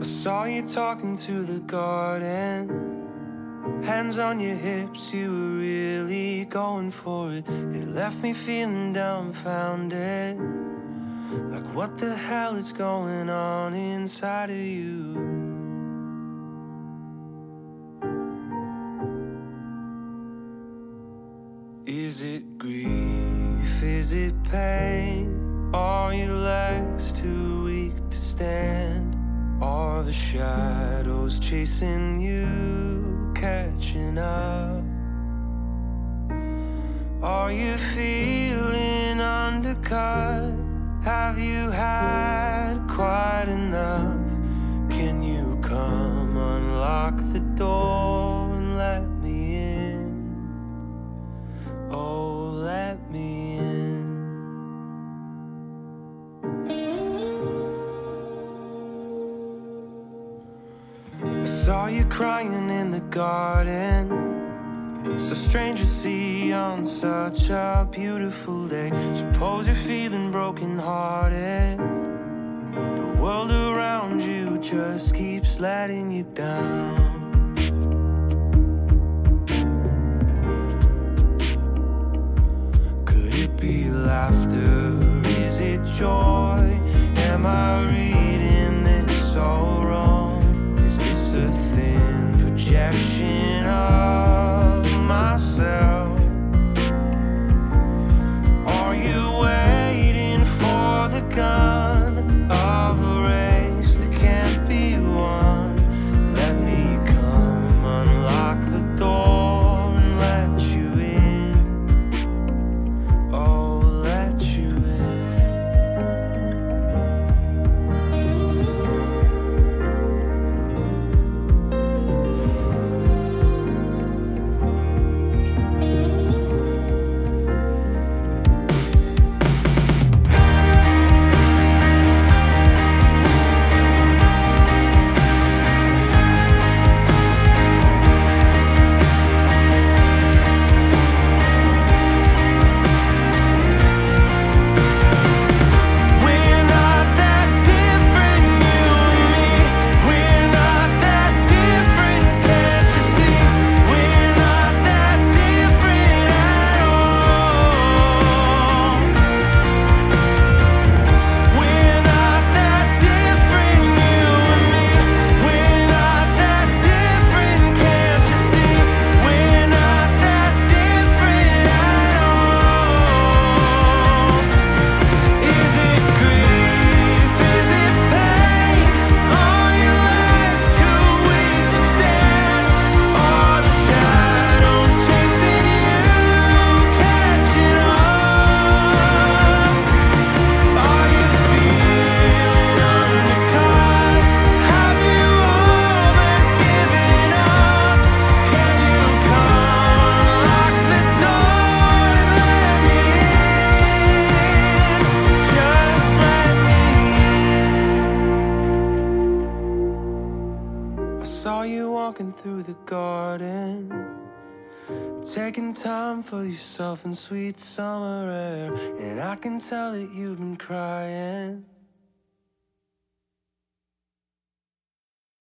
I saw you talking to the garden. Hands on your hips, you were really going for it. It left me feeling dumbfounded. Like, what the hell is going on inside of you? Is it grief? Is it pain? Are your legs too weak to stand? Shadows chasing you, catching up? Are you feeling undercut? Have you had quite enough? Can you come unlock the crying in the garden. So strange to see on such a beautiful day. Suppose you're feeling brokenhearted. The world around you just keeps letting you down. Could it be laughter? Is it joy? Am I reading I saw you walking through the garden, taking time for yourself in sweet summer air, and I can tell that you've been crying.